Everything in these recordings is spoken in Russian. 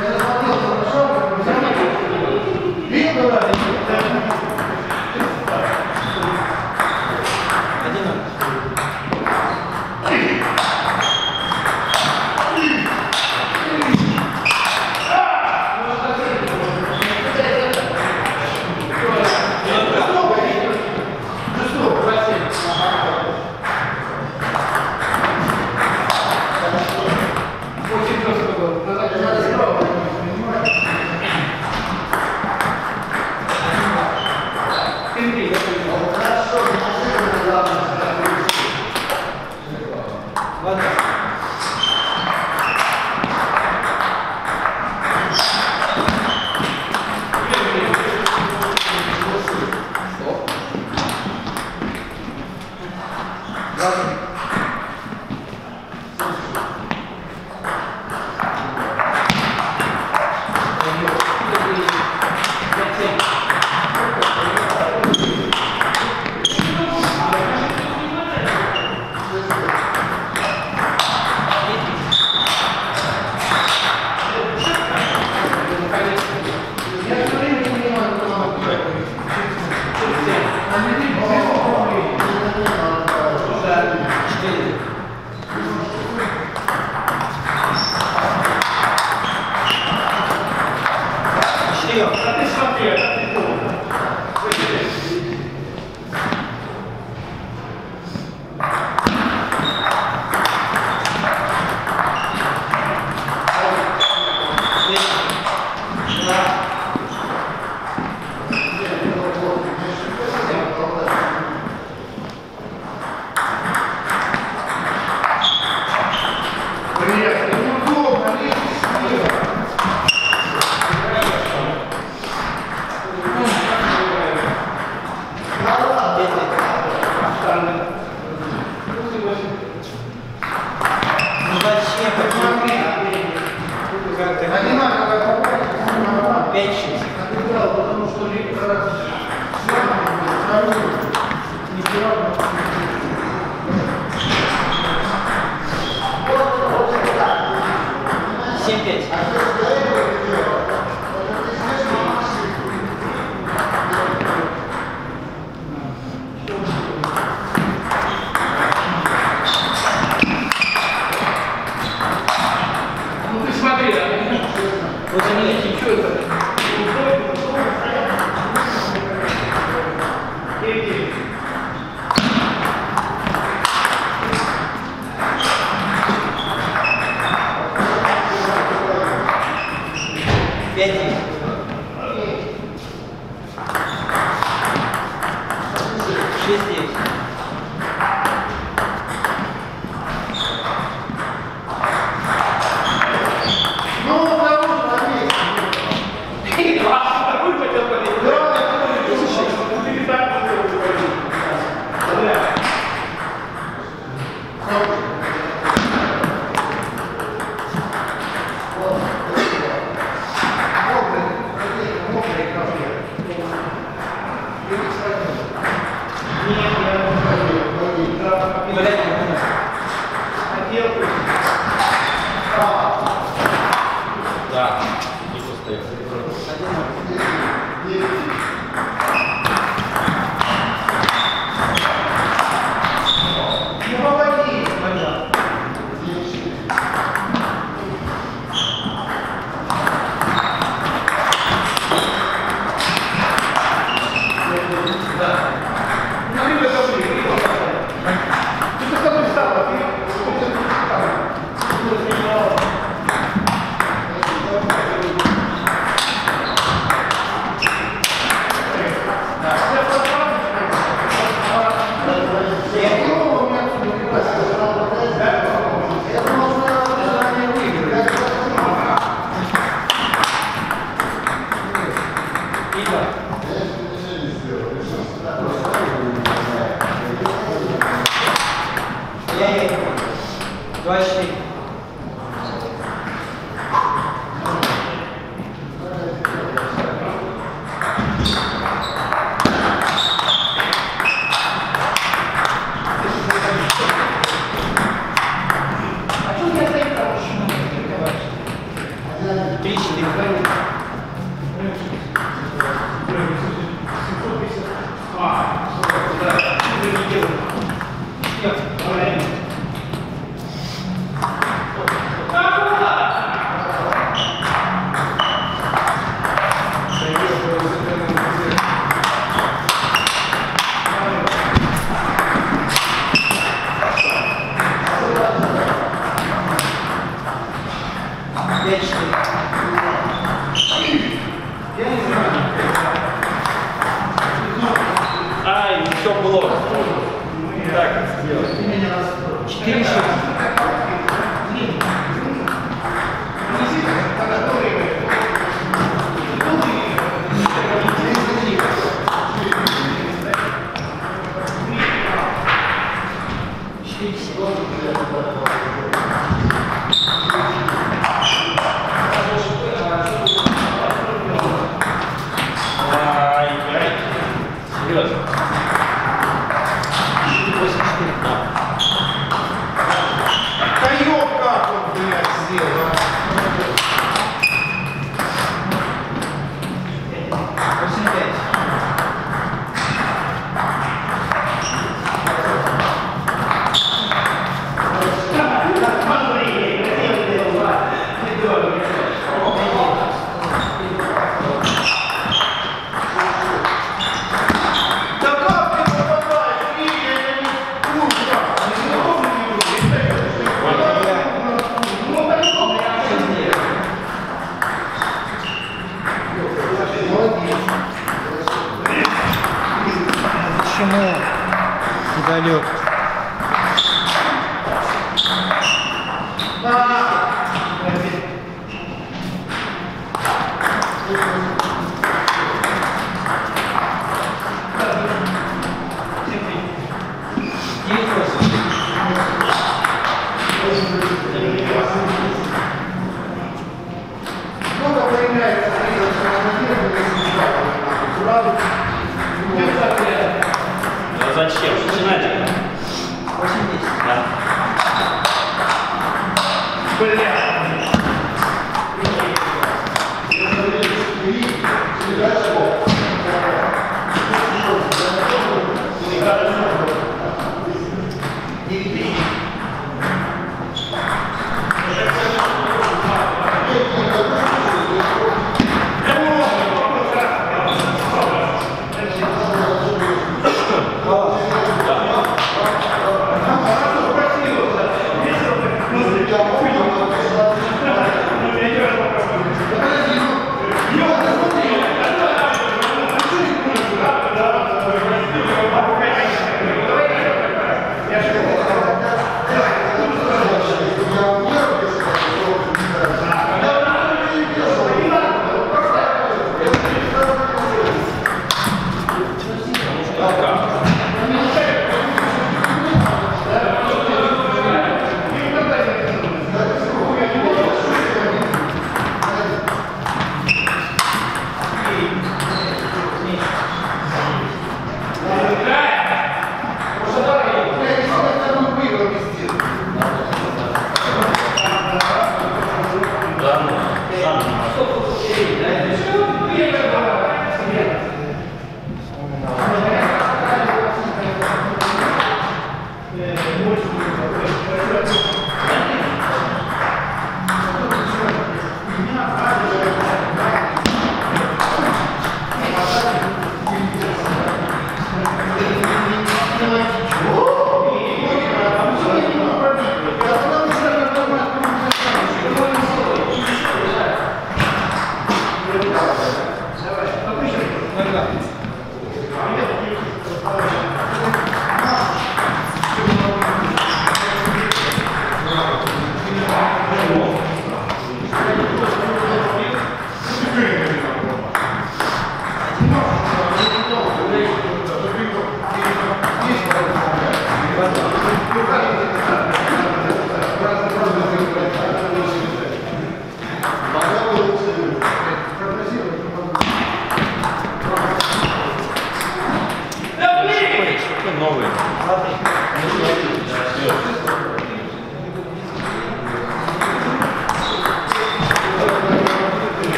감사합니다. 先好的 ideia, eu acho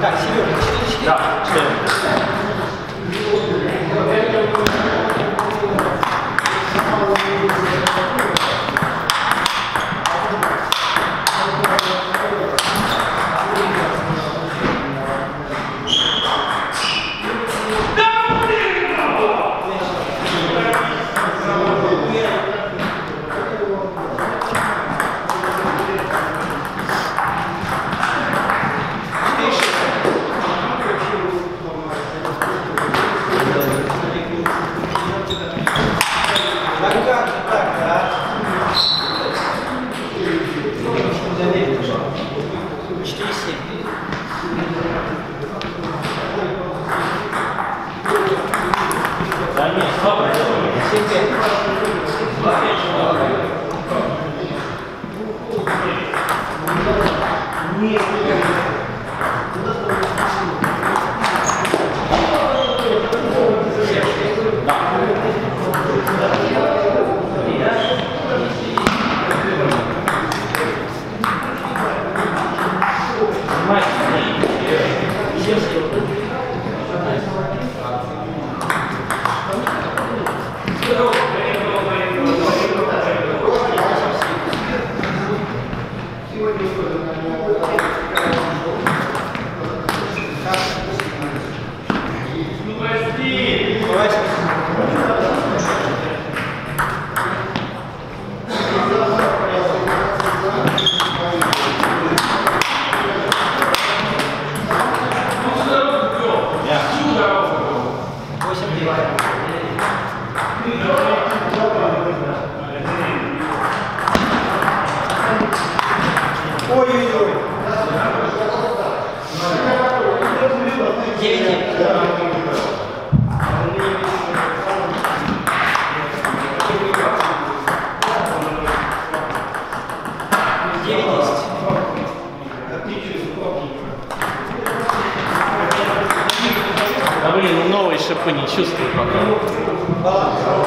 Так, Сережа, 4-4. Да, 4. Ой-ой-ой. 9 Да блин, ну новые шипы не чувствую пока.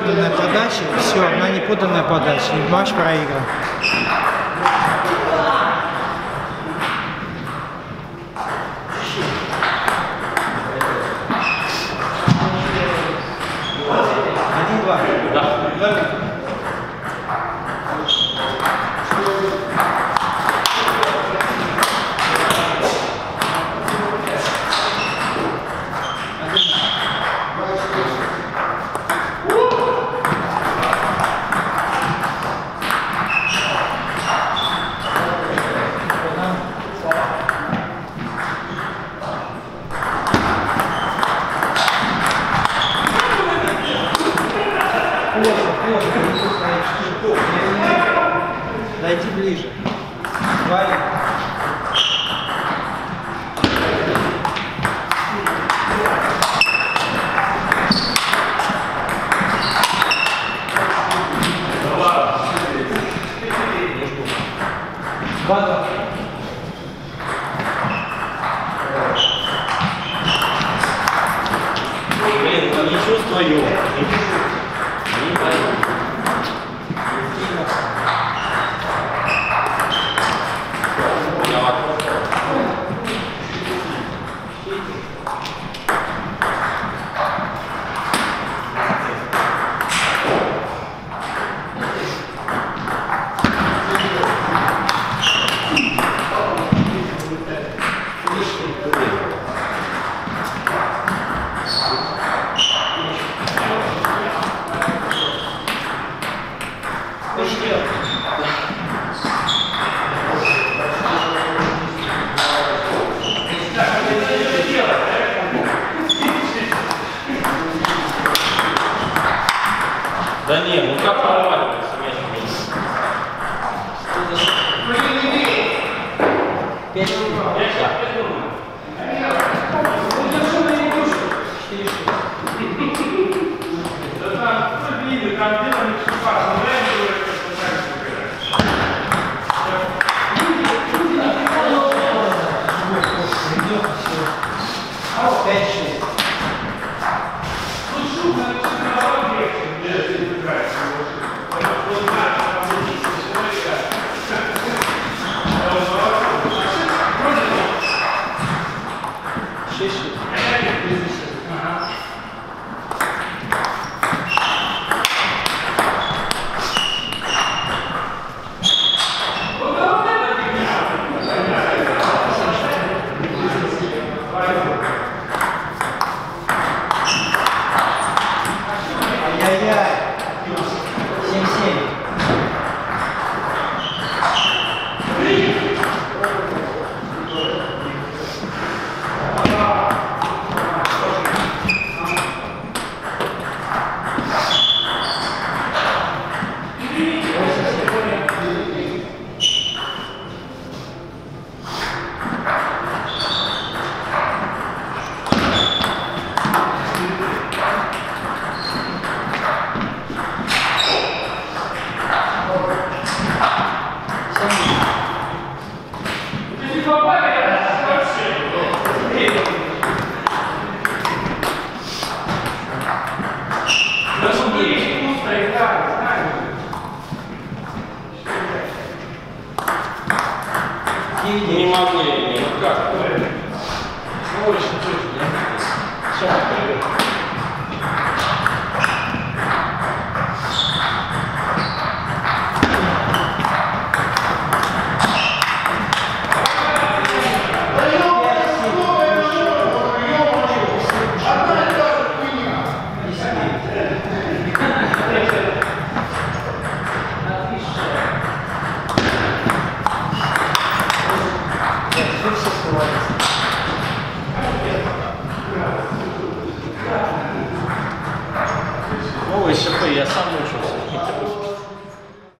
поданная подача, все, одна неподанная подача, и матч проигран. 慢走